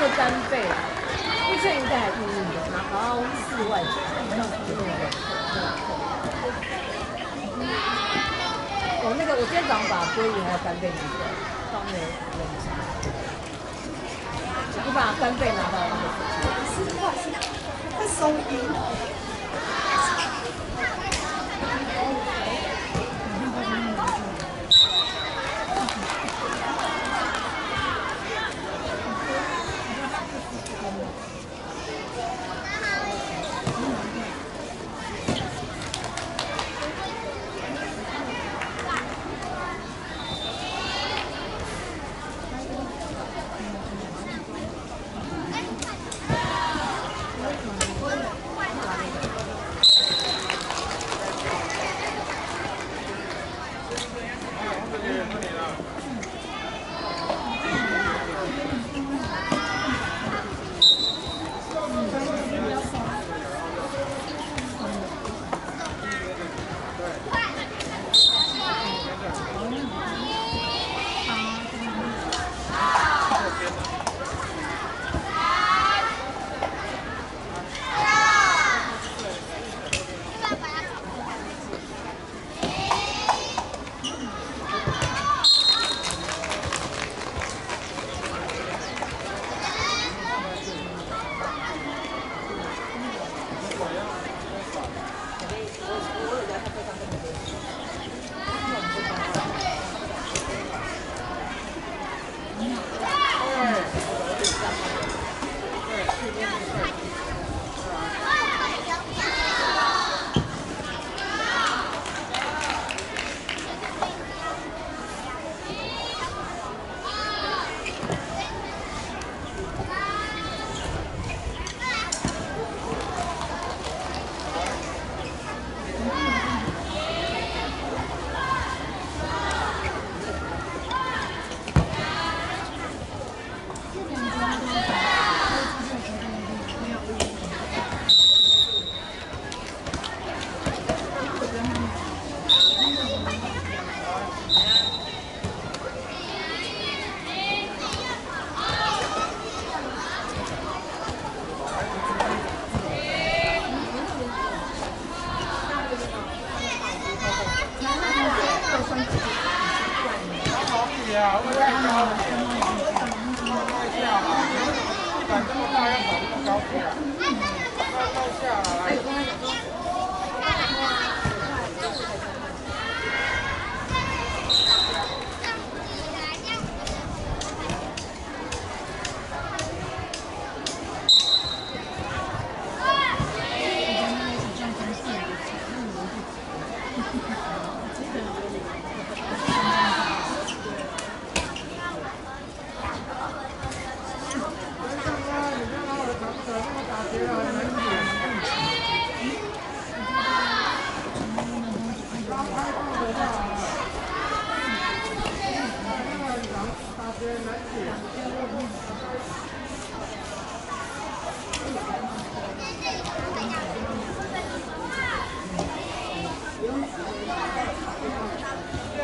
的干贝，一千应该还便宜的，拿好像四万九，我那个我今天早上把鲑鱼还有干贝拿过来，放那冷藏。你把干贝拿到那个。是不好意 Três, dois, um. Yeah,